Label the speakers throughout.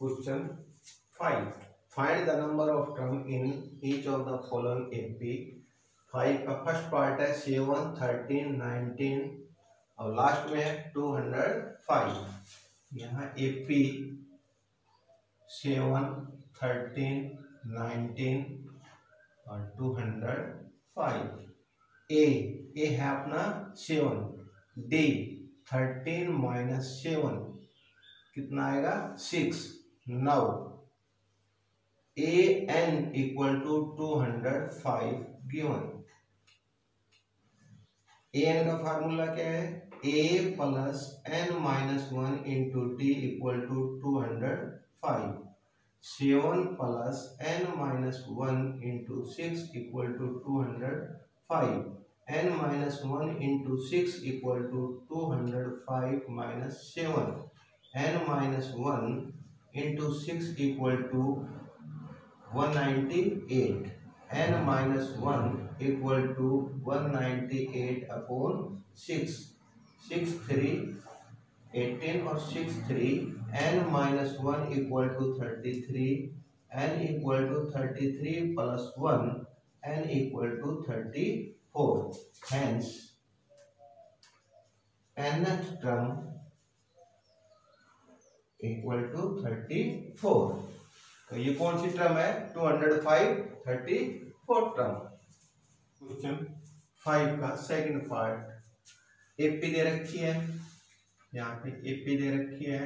Speaker 1: Question 5. Find the number of term in each of the following AP. 5 का first part है seven thirteen nineteen और last में है two hundred five यहाँ AP seven thirteen nineteen और two hundred five a a है अपना seven d thirteen minus seven कितना आएगा? Six now a n equal to two hundred five given a n का फार्मूला क्या है? A plus n minus one into d equal to two hundred five seven plus n minus one into six equal to two hundred five n minus one into six equal to two hundred five minus seven n minus one into 6 equal to 198 n minus 1 equal to 198 upon 6 6 3 18 or 6 3 n minus 1 equal to 33 n equal to 33 plus 1 n equal to 34 hence nth term equal to thirty four तो ये कौन सी term है? Two hundred five thirty four term question? Five का second part AP दे रखी है. यहाँ पे एपी दे रखी है.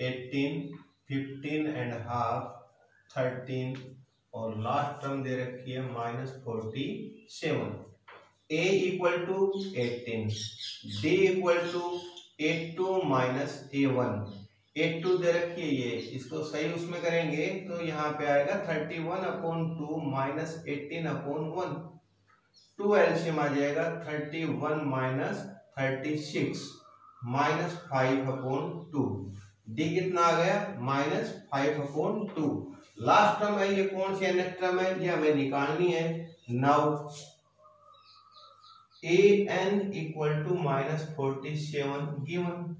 Speaker 1: Eighteen fifteen and half thirteen और लास्ट टर्म दे रखी है minus forty seven a equal to eighteen d equal to eight two minus a one eight two दे रखी है ये। इसको सही उसमें करेंगे तो यहाँ पे आएगा thirty one upon two minus eighteen upon one two LCM आ जाएगा thirty one minus thirty six minus five upon two d कितना आ गया? Minus five upon two last term है, ये कौन सी नेक्स्ट टर्म है, ये हमें निकालनी है। Now a n equal to minus forty seven given.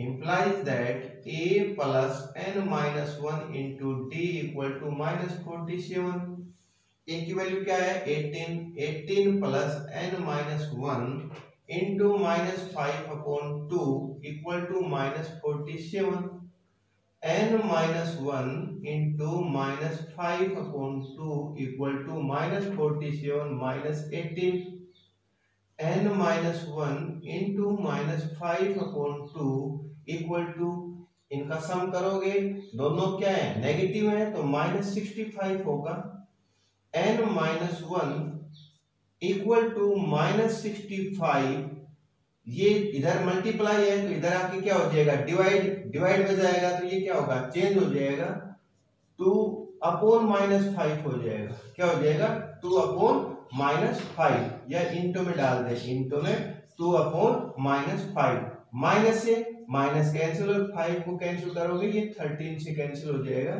Speaker 1: Implies that a plus n minus 1 into d equal to minus 47 a की वैल्यू क्या है? 18 18 plus n minus one into minus five upon two equal to minus forty seven n minus one into minus five upon two equal to minus forty seven minus eighteen n minus one into minus five upon equal to इनका sum करोगे, दोनों क्या है? Negative है तो minus sixty five होगा। N minus one equal to minus sixty five ये इधर मल्टीप्लाई है तो इधर आके क्या हो जाएगा? डिवाइड डिवाइड में जाएगा तो ये क्या होगा? चेंज हो जाएगा। टू अपॉन माइनस फाइव हो जाएगा। क्या हो जाएगा? टू अपॉन माइनस फाइव या इंटो में डाल दे। इंटो में two upon minus five minus से माइनस कैंसिल और फाइव को कैंसिल करोगे, ये थर्टीन से कैंसिल हो जाएगा।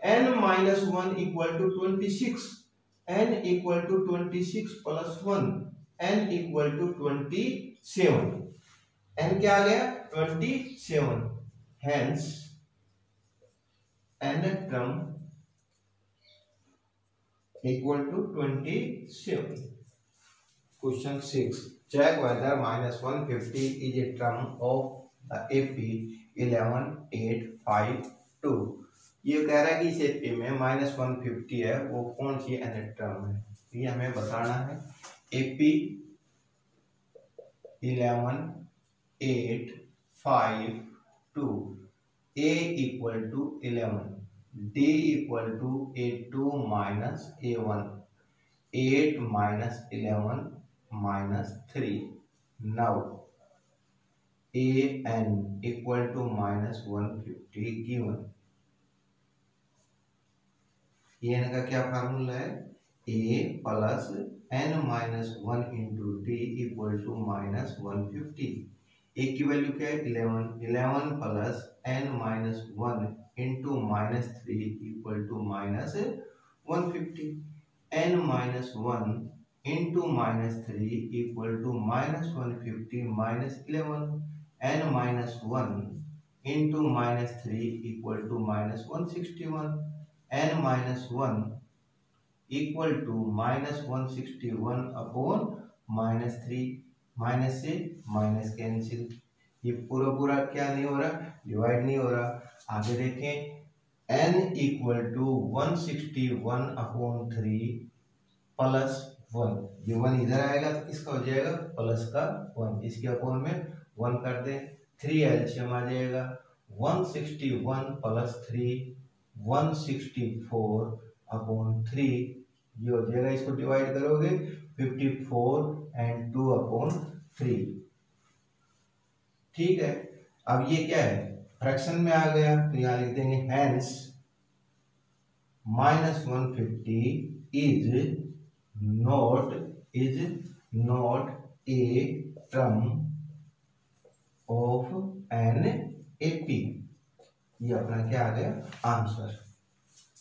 Speaker 1: N minus one equal to twenty six n equal to twenty six plus one n equal to twenty seven N क्या आ गया? Twenty seven hence n term equal to 27 question 6 check whether minus 150 is a term of the AP 11852 ये कह रहा है कि इस AP में माइनस वन फिफ्टी है, वो कौन सी एन टर्म है? ये हमें बताना है। AP eleven eight five two a equal to eleven d equal to a2 minus a1 8 minus 11 minus 3 now, a n equal to minus 150 given. A n का क्या फार्मूला है? A plus n minus one into d equal to minus one fifty ए की value क्या है? Eleven eleven plus n minus one into minus three equal to minus one fifty n minus one into minus three equal to minus one fifty minus eleven n minus one into minus 3 equal to minus 161 n minus 1 equal to minus 161 upon minus three minus से minus cancel ये पूरा पूरा क्या नहीं हो रहा? Divide नहीं हो रहा। आगे देखें। N equal to one sixty one upon three plus one. ये वन इधर आएगा तो किसका हो जाएगा? प्लस का वन। इसके अपॉन में वन कर दे। थ्री एल्शियम आ जाएगा। One sixty one plus three, one sixty four upon three. ये हो जाएगा, इसको डिवाइड करोगे fifty four and two upon three ठीक है? अब ये क्या है? फ्रैक्शन में आ गया तो यहाँ लिख देंगे hence minus one fifty is not is not a term of an AP ये अपना क्या आ गया answer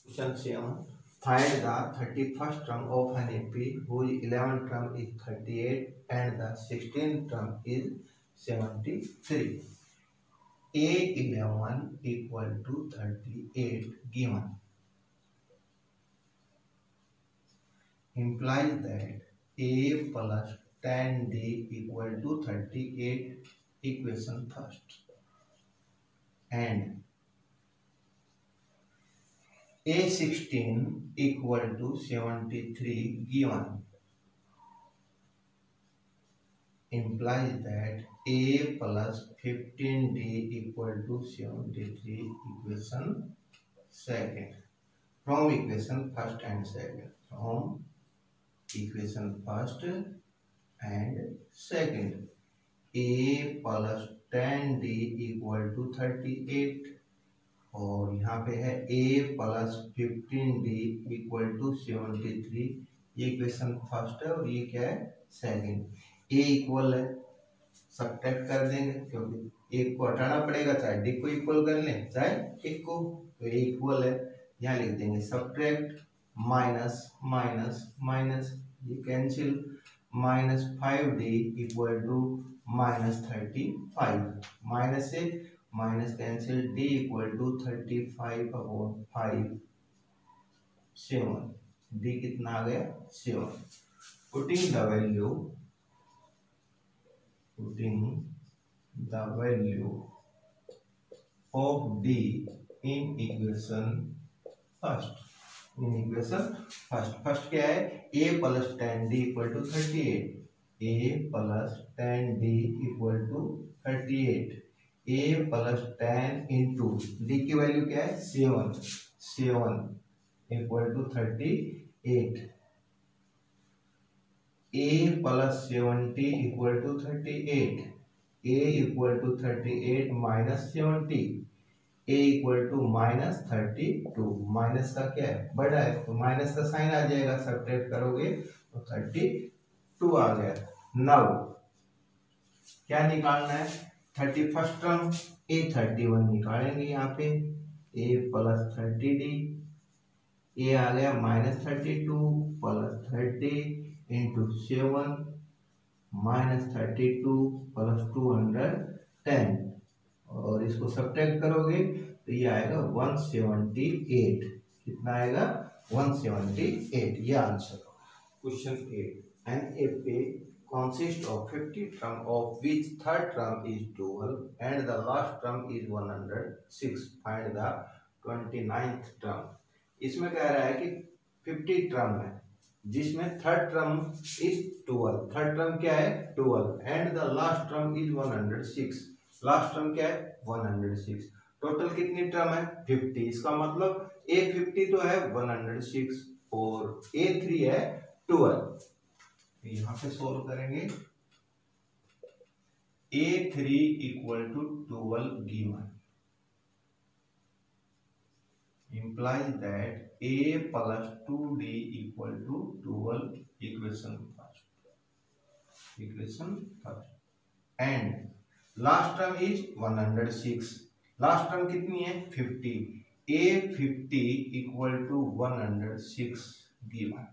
Speaker 1: question seven find the 31st term of an AP whose 11th term is 38 and the 16th term is 73. A11 equal to 38 given implies that A plus 10D equal to 38 equation first. And A16 equal to 73 given implies that A plus 15D equal to 73 equation second. From equation first and second from equation first and second. A plus 10D equal to 38 और यहाँ पे है a plus fifteen d equal to seventy three ये equation first है और ये क्या है? सेकंड a इक्वल है. सब्ट्रैक्ट कर देंगे क्योंकि एक को हटाना पड़ेगा, चाहे डी को इक्वल कर लें, चाहे एक को तो इक्वल है। यहाँ लिख देंगे सब्ट्रैक्ट माइनस माइनस माइनस ये cancel minus five d equal to minus thirty five minus से minus cancel d equal to thirty five upon five seven d कितना आ गया? Seven putting the value putting the value of d in equation first equation first first क्या है? A plus ten d equal to thirty eight a plus ten d equal to thirty eight a plus ten into d की value क्या है? Seven seven equal to thirty eight a plus seventy equal to thirty eight a equal to thirty eight minus seventy a equal to minus thirty two minus का क्या है? बड़ा है। तो minus का साइन आ जाएगा। सब्ट्रैक्ट करोगे तो थर्टी टू आ गया। नव क्या निकालना है? Thirty first term a thirty one निकालेंगे यहाँ पे। A plus thirty d a आ गया। Minus thirty two plus thirty into seven minus thirty two plus two hundred ten और इसको सब्ट्रैक्ट करोगे तो ये आएगा वन सेवेंटी एट कितना आएगा? वन सेवेंटी एट ये answer question eight an AP consists of 50 term of which third term is 12 and the last term is 106 find the 29th term इसमें कह रहा है कि 50 टर्म है, जिसमें third term is 12 third term क्या है? 12 and the last term is 106 last term क्या है? 106 टोटल कितनी टर्म है? 50 इसका मतलब ए 50 तो है 106 और ए 3 है 12 तो यहाँ पे सॉल्व करेंगे। A 3 equal to 12 given implies that a plus two d equal to twelve equation first equation first and last term is 106 last term कितनी है? 50 a 50 equal to one hundred six given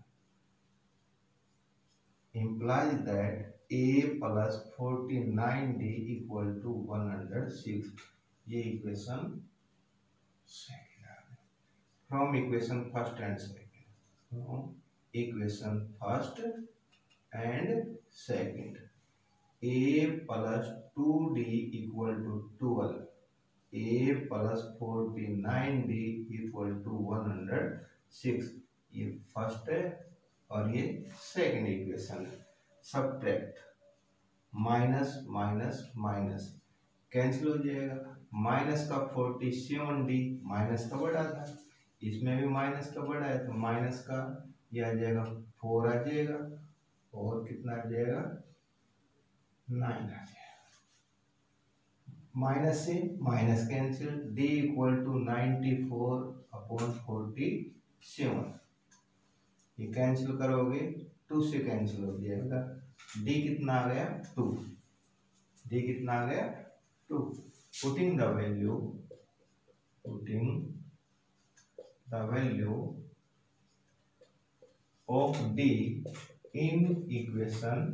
Speaker 1: implies that a plus forty nine d equal to one hundred six ये equation second from equation first and second from equation first and second a plus two d equal to twelve a plus forty nine d equal to one hundred six ये first है और ये second equation है. Subtract minus minus minus cancel हो जाएगा. Minus का forty seven d minus का बड़ा था. इसमें भी माइनस का बड़ा है तो माइनस का ये आ जाएगा फोर आ जाएगा. और कितना आ जाएगा? नाइन आ जाएगा माइनस से minus cancel, d equal to ninety four upon forty seven. ये कैंसिल करोगे, टू से कैंसिल हो जाएगा डी कितना आ गया? टू। डी कितना आ गया? Two. Putting the value putting the value of d in equation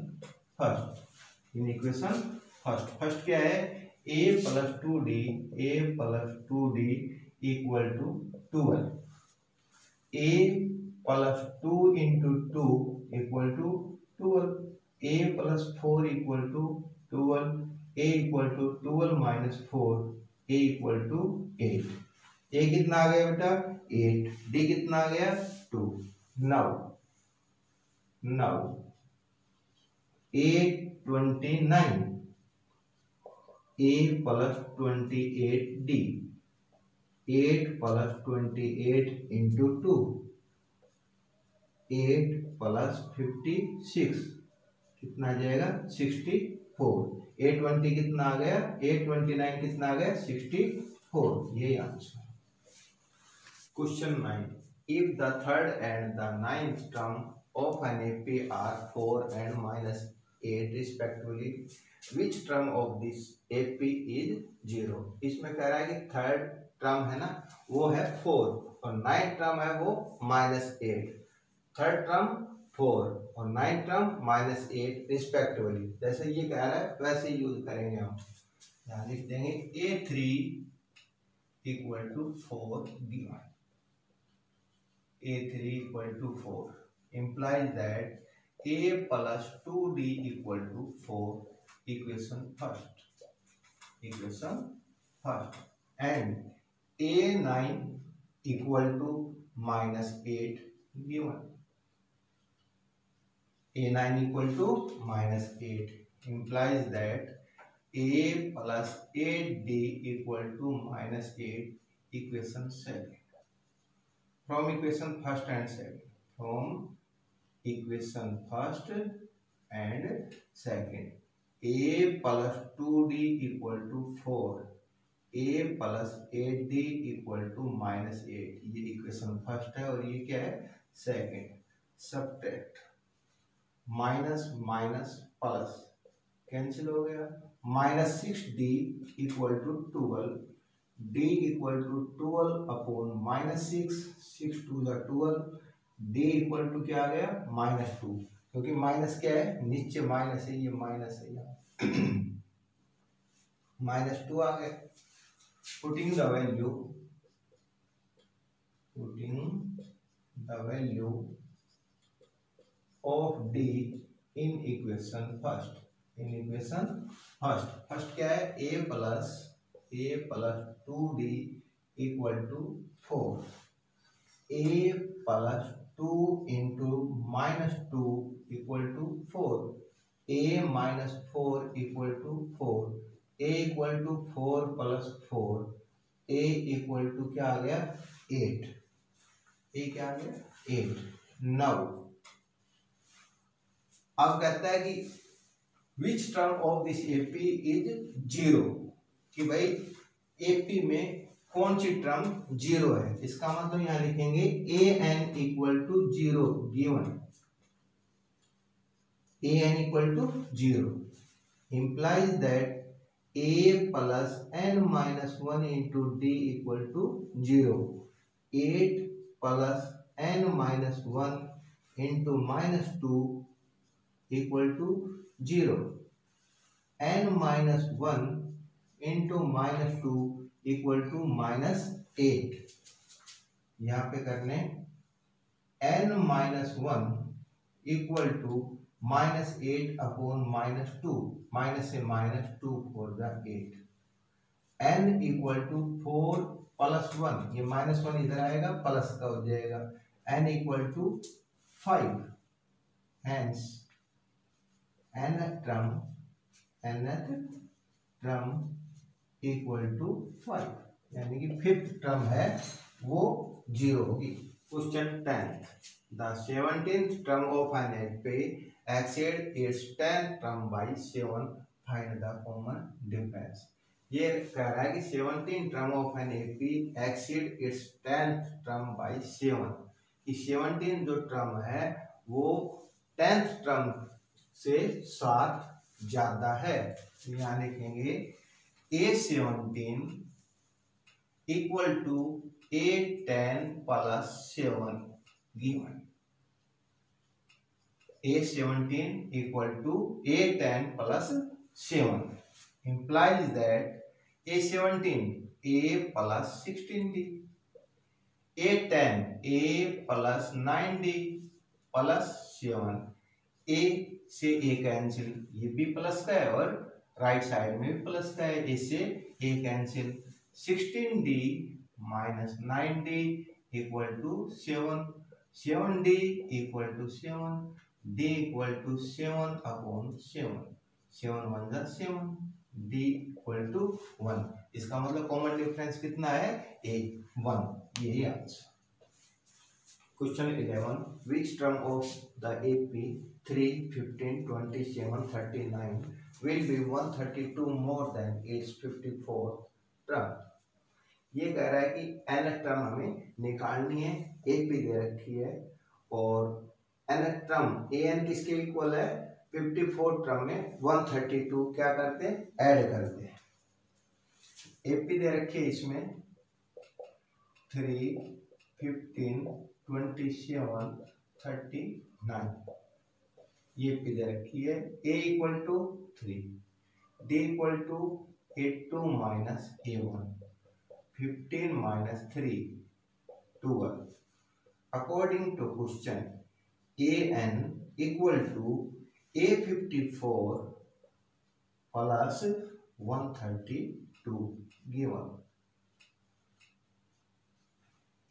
Speaker 1: first in equation first first क्या है? A plus two d a plus two d equal to twelve a plus two into two equal to twelve a plus four equal to twelve a equal to twelve minus four a equal to eight a कितना आ गया बेटा? Eight D कितना आ गया? Two नौ नौ eight twenty nine a plus twenty eight d eight plus twenty eight into two eight plus fifty six कितना आ जाएगा? सिक्सटी फोर ए ट्वेंटी कितना आ गया? ए ट्वेंटी नाइन कितना आ गया? सिक्सटी फोर यही answer question nine if the third and the ninth term of an AP are 4 and minus 8 respectively which term of this AP is 0 इसमें कह रहा है कि थर्ड टर्म है ना, वो है 4 और नाइन्थ टर्म है वो minus eight third term four और ninth term minus eight respectively जैसे ये कह रहा है, वैसे यूज़ करेंगे हम। यहाँ लिख देंगे a three equal to four given a three equal to four implies that a plus 2d equal to 4 equation first. Equation first. And a9 equal to minus 8 given. A9 equal to minus 8 implies that a plus 8d equal to minus 8 equation second from equation first and second from equation first and second. A plus 2d equal to 4 a plus 8d equal to minus 8 ये equation first है और ये क्या है? Second subtract minus minus plus cancel हो गया. Minus six d equal to twelve d equal to twelve upon minus six six two the d equal to क्या आ गया? माइनस टू क्योंकि माइनस क्या है? नीचे माइनस है, ये माइनस है यहाँ। माइनस टू आ गया। Putting the value putting the value of d in equation first in equation first first क्या है? A plus a plus two d equal to four a plus two into minus two equal to four a minus four equal to four a equal to four plus four a equal to क्या आ गया? Eight ए क्या आ गया? Eight नौ अब कहता है कि which term of this AP is zero कि भाई एपी में कौन सी ट्रम ज़ीरो है? इसका मतलब यहाँ लिखेंगे a n equal to zero given a n equal to zero implies that a plus n minus one into d equal to zero eight plus n minus one into minus two equal to zero n minus one into minus two equal to minus eight यहाँ पे करने n minus one equal to minus eight upon minus two minus से minus two four eight n equal to four plus one ये minus one इधर आएगा plus का हो जाएगा. N equal to five hence n term nth term equal to five यानी कि fifth term है, वो ज़ीरो होगी। Question tenth the seventeen term of an AP exceed its tenth term by seven find the common difference ये कह रहा है कि seventeen term of an AP exceed its tenth term by seven कि seventeen जो term है, वो tenth term से सात ज़्यादा है। यहाँ लिखेंगे a seventeen equal to a ten plus seven given a seventeen equal to a ten plus seven implies that a seventeen a plus sixteen d, a ten a plus nine d plus seven a से a cancel ये भी plus का है और right side में plus का है इससे a cancel sixteen d minus nine d equal to seven seven d equal to seven d equal to seven upon seven seven one जा seven d equal to one इसका मतलब common difference कितना है? A one यही answer question eleven which term of the AP 3, 15, 27, 39 will be 132 more than its 54 term. ये कह रहा है कि एन टर्म हमें निकालनी है ए पी दे रखी है और टर्म ए एन किसके इक्वल है? 54 टर्म में 132 क्या करते हैं? ऐड करते हैं। ए पी दे रखी है इसमें three fifteen twenty seven thirty nine ये दे रखी है a equal to three d equal to a two minus a one fifteen minus three twelve according to question a n equal to a fifty four plus one thirty two given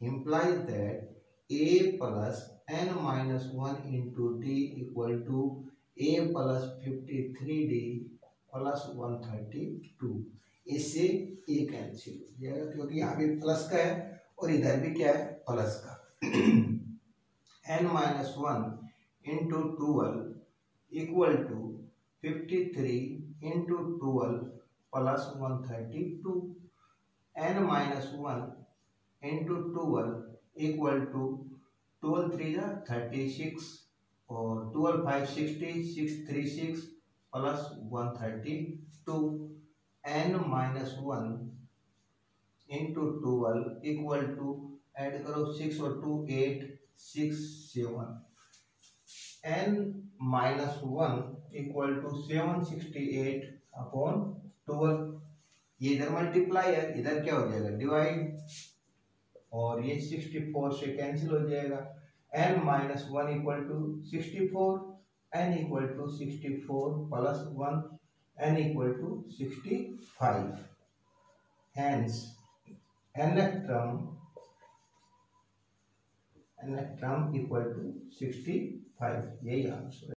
Speaker 1: implies that a plus n minus 1 into d equal to a plus 53d plus 132 इससे a cancel हो जाएगा क्योंकि यहाँ भी plus का है और इधर भी क्या है? प्लस का। N minus one into twelve equal to fifty three into twelve plus one thirty two n minus one into twelve equal to twelve three जा, थर्टी सिक्स और twelve five sixty, six three six plus one thirty two. N minus one into twelve equal to add करो six और two eight six seven n minus one equal to seven sixty eight upon twelve ये इधर multiply है, इधर क्या हो जाएगा? Divide और ये सिक्सटी फोर से कैंसिल हो जाएगा। N minus one equal to sixty four n equal to sixty four plus one n equal to sixty five hence term equal to sixty five यही आंसर